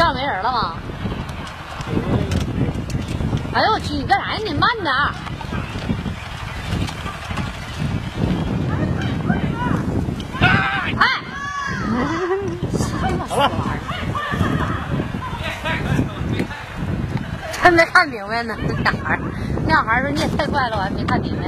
这样没人了吗？哎呦我去，你干啥呀？你慢点。好了，真没看明白呢，那小孩儿，那小孩儿说你也太快了，我还没看明白。